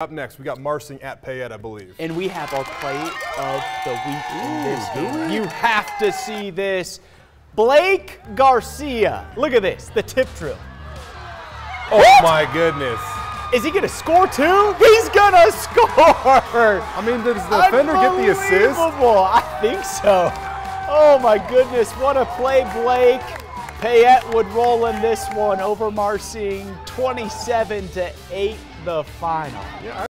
Up next, we got Marsing at Payette, I believe. And we have our play of the week in this game. You have to see this. Blake Garcia. Look at this, the tip drill. Oh my goodness. Is he gonna score too? He's gonna score! I mean, does the defender get the assist? Unbelievable. I think so. Oh my goodness, what a play, Blake. Payette would roll in this one over Marsing 27 to 8 the final. Yeah,